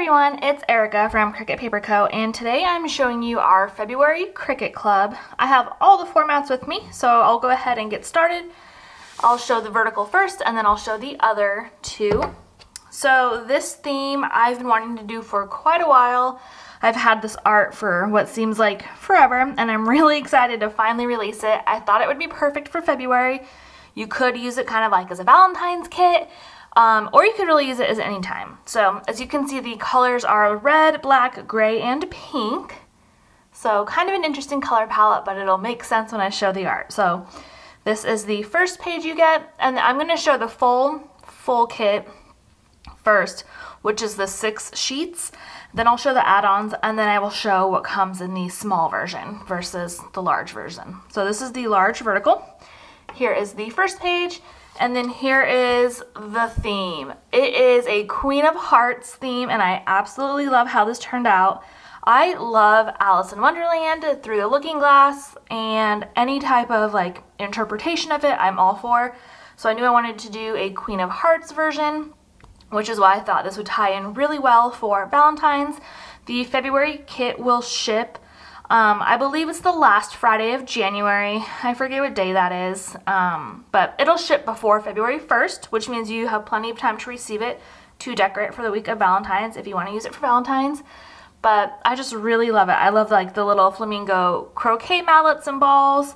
everyone, it's Erica from Cricket Paper Co. and today I'm showing you our February Cricket Club. I have all the formats with me, so I'll go ahead and get started. I'll show the vertical first and then I'll show the other two. So this theme I've been wanting to do for quite a while. I've had this art for what seems like forever and I'm really excited to finally release it. I thought it would be perfect for February. You could use it kind of like as a Valentine's kit um, or you could really use it as any time. So as you can see, the colors are red, black, gray, and pink. So kind of an interesting color palette, but it'll make sense when I show the art. So this is the first page you get, and I'm gonna show the full, full kit first, which is the six sheets. Then I'll show the add-ons, and then I will show what comes in the small version versus the large version. So this is the large vertical. Here is the first page. And then here is the theme. It is a Queen of Hearts theme and I absolutely love how this turned out. I love Alice in Wonderland through the looking glass and any type of like interpretation of it I'm all for. So I knew I wanted to do a Queen of Hearts version which is why I thought this would tie in really well for Valentine's. The February kit will ship um, I believe it's the last Friday of January. I forget what day that is, um, but it'll ship before February 1st, which means you have plenty of time to receive it to decorate for the week of Valentine's if you want to use it for Valentine's. But I just really love it. I love like the little flamingo croquet mallets and balls,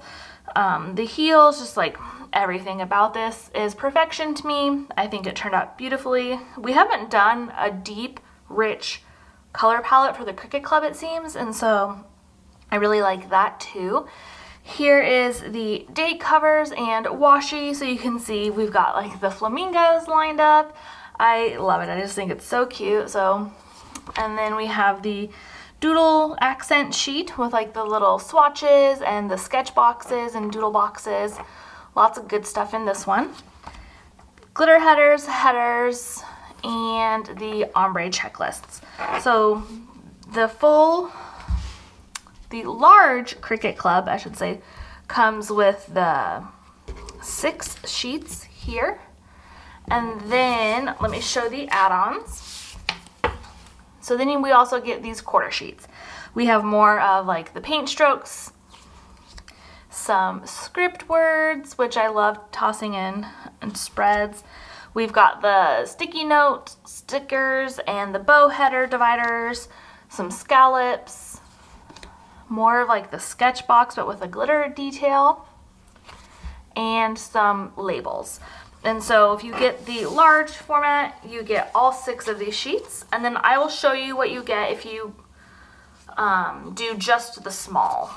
um, the heels, just like everything about this is perfection to me. I think it turned out beautifully. We haven't done a deep, rich color palette for the Cricket Club, it seems, and so I really like that too. Here is the date covers and washi, so you can see we've got like the flamingos lined up. I love it. I just think it's so cute. So, and then we have the doodle accent sheet with like the little swatches and the sketch boxes and doodle boxes. Lots of good stuff in this one. Glitter headers, headers, and the ombre checklists. So the full the large Cricket Club, I should say, comes with the six sheets here. And then let me show the add-ons. So then we also get these quarter sheets. We have more of like the paint strokes, some script words, which I love tossing in and spreads. We've got the sticky note stickers and the bow header dividers, some scallops, more of like the sketch box but with a glitter detail and some labels. And so if you get the large format, you get all six of these sheets. And then I will show you what you get if you um, do just the small.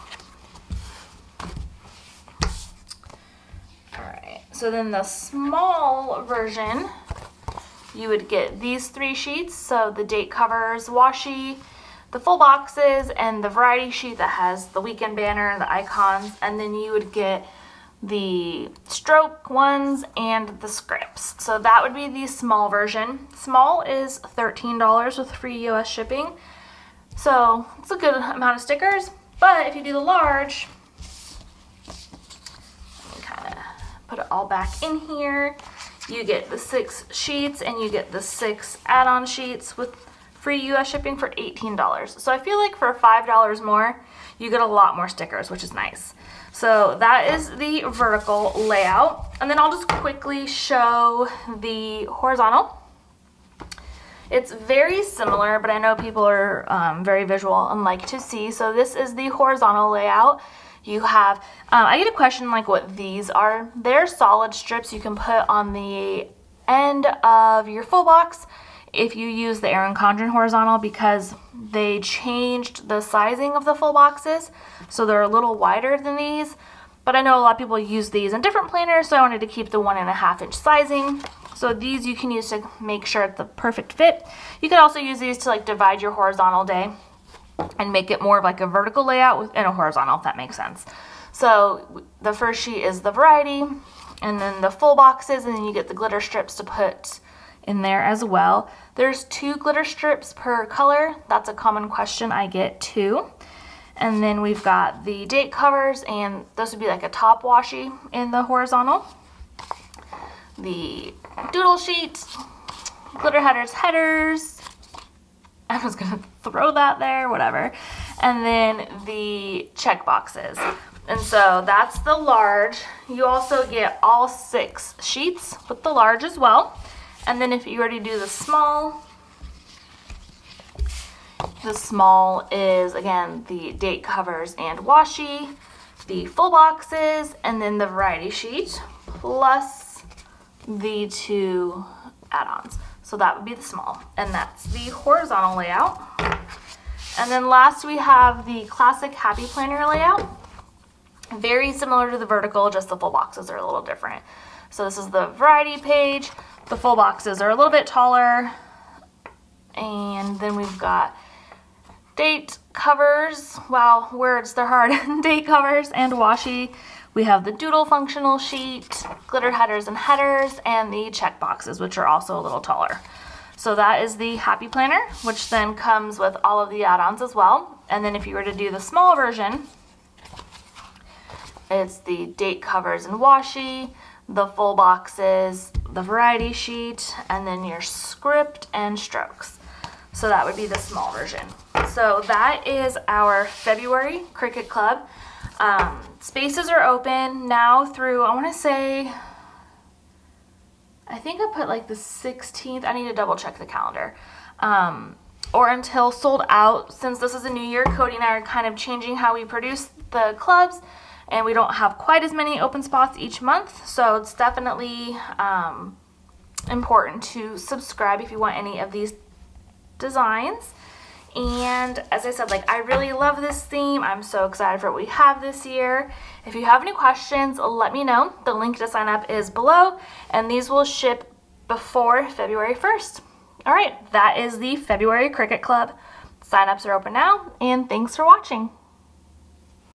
All right, so then the small version, you would get these three sheets. So the date covers, washi, the full boxes and the variety sheet that has the weekend banner, the icons, and then you would get the stroke ones and the scripts. So that would be the small version. Small is $13 with free US shipping. So it's a good amount of stickers, but if you do the large, kind of put it all back in here. You get the six sheets and you get the six add-on sheets with free US shipping for $18. So I feel like for $5 more, you get a lot more stickers, which is nice. So that is the vertical layout. And then I'll just quickly show the horizontal. It's very similar, but I know people are um, very visual and like to see. So this is the horizontal layout. You have, um, I get a question like what these are. They're solid strips you can put on the end of your full box if you use the Erin Condren horizontal because they changed the sizing of the full boxes so they're a little wider than these. But I know a lot of people use these in different planners so I wanted to keep the one and a half inch sizing. So these you can use to make sure it's the perfect fit. You can also use these to like divide your horizontal day and make it more of like a vertical layout within a horizontal if that makes sense. So the first sheet is the variety and then the full boxes and then you get the glitter strips to put in there as well. There's two glitter strips per color. That's a common question I get too. And then we've got the date covers and those would be like a top washi in the horizontal. The doodle sheet, glitter headers, headers, I was gonna throw that there, whatever. And then the check boxes. And so that's the large. You also get all six sheets with the large as well. And then if you already do the small, the small is, again, the date covers and washi, the full boxes, and then the variety sheet, plus the two add-ons. So that would be the small, and that's the horizontal layout. And then last we have the classic Happy Planner layout. Very similar to the vertical, just the full boxes are a little different. So this is the variety page. The full boxes are a little bit taller. And then we've got date covers. Wow, words, they're hard. date covers and washi. We have the doodle functional sheet, glitter headers and headers, and the check boxes, which are also a little taller. So that is the Happy Planner, which then comes with all of the add-ons as well. And then if you were to do the small version, it's the date covers and washi, the full boxes, the variety sheet, and then your script and strokes. So that would be the small version. So that is our February Cricket Club. Um, spaces are open now through, I want to say, I think I put like the 16th. I need to double check the calendar. Um, or until sold out. Since this is a new year, Cody and I are kind of changing how we produce the clubs and we don't have quite as many open spots each month. So it's definitely um, important to subscribe if you want any of these designs. And as I said, like I really love this theme. I'm so excited for what we have this year. If you have any questions, let me know. The link to sign up is below and these will ship before February 1st. All right, that is the February Cricket Club. Sign-ups are open now and thanks for watching.